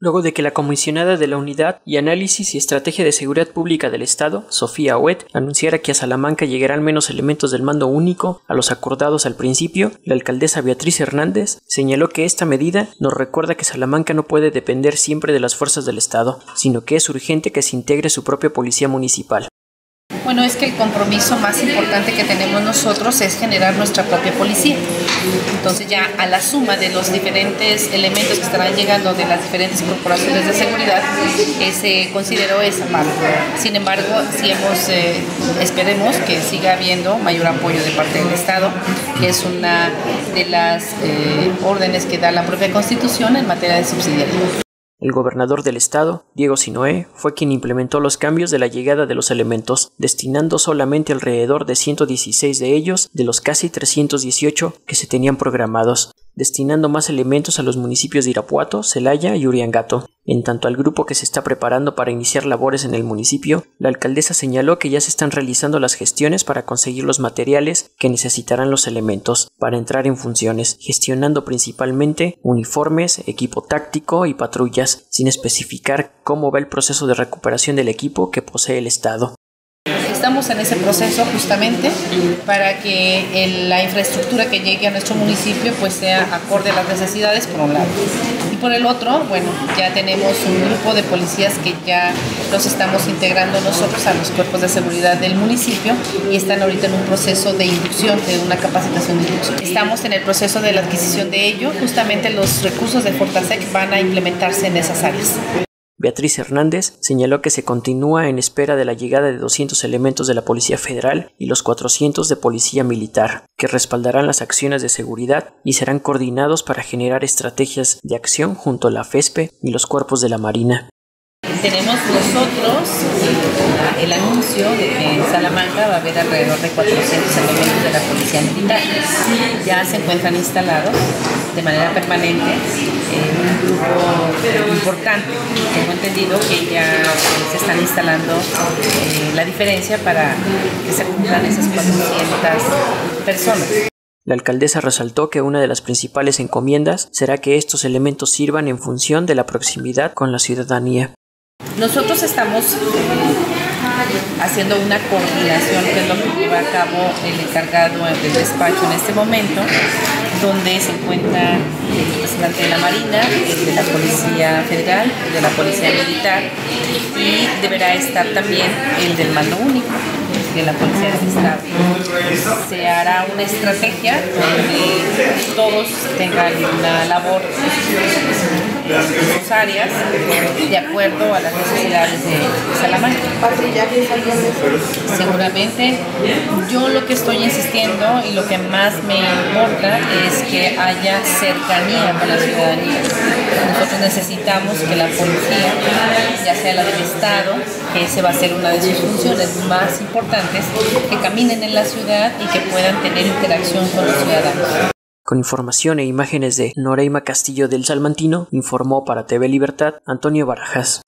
luego de que la comisionada de la Unidad y Análisis y Estrategia de Seguridad Pública del Estado, Sofía Oet, anunciara que a Salamanca llegarán menos elementos del mando único a los acordados al principio, la alcaldesa Beatriz Hernández señaló que esta medida nos recuerda que Salamanca no puede depender siempre de las fuerzas del Estado, sino que es urgente que se integre su propia policía municipal. Bueno, es que el compromiso más importante que tenemos nosotros es generar nuestra propia policía. Entonces ya a la suma de los diferentes elementos que estarán llegando de las diferentes corporaciones de seguridad, eh, se consideró esa parte. Sin embargo, si hemos, eh, esperemos que siga habiendo mayor apoyo de parte del Estado, que es una de las eh, órdenes que da la propia Constitución en materia de subsidiariedad. El gobernador del estado, Diego Sinoé, fue quien implementó los cambios de la llegada de los elementos, destinando solamente alrededor de 116 de ellos de los casi 318 que se tenían programados destinando más elementos a los municipios de Irapuato, Celaya y Uriangato. En tanto al grupo que se está preparando para iniciar labores en el municipio, la alcaldesa señaló que ya se están realizando las gestiones para conseguir los materiales que necesitarán los elementos para entrar en funciones, gestionando principalmente uniformes, equipo táctico y patrullas, sin especificar cómo va el proceso de recuperación del equipo que posee el Estado. Estamos en ese proceso justamente para que la infraestructura que llegue a nuestro municipio pues sea acorde a las necesidades por un lado. Por el otro, bueno, ya tenemos un grupo de policías que ya los estamos integrando nosotros a los cuerpos de seguridad del municipio y están ahorita en un proceso de inducción, de una capacitación de inducción. Estamos en el proceso de la adquisición de ello, justamente los recursos de Fortasec van a implementarse en esas áreas. Beatriz Hernández señaló que se continúa en espera de la llegada de 200 elementos de la Policía Federal y los 400 de Policía Militar, que respaldarán las acciones de seguridad y serán coordinados para generar estrategias de acción junto a la FESPE y los cuerpos de la Marina. Tenemos nosotros eh, el anuncio de que en Salamanca va a haber alrededor de 400 elementos de la Policía Militar. Ya se encuentran instalados de manera permanente un grupo importante. Entendido que ya se están instalando eh, la diferencia para que se cumplan esas 400 personas. La alcaldesa resaltó que una de las principales encomiendas será que estos elementos sirvan en función de la proximidad con la ciudadanía. Nosotros estamos haciendo una coordinación que es lo que lleva a cabo el encargado del despacho en este momento, donde se encuentra el representante de la Marina, el de la Policía Federal, el de la Policía Militar y deberá estar también el del mando único de la Policía del Estado. Se hará una estrategia donde todos tengan una labor sus áreas de acuerdo a las necesidades de Salamanca. Seguramente yo lo que estoy insistiendo y lo que más me importa es que haya cercanía con la ciudadanía. Nosotros necesitamos que la policía, ya sea la del Estado, que ese va a ser una de sus funciones más importantes, que caminen en la ciudad y que puedan tener interacción con los ciudadanos. Con información e imágenes de Noreima Castillo del Salmantino, informó para TV Libertad Antonio Barajas.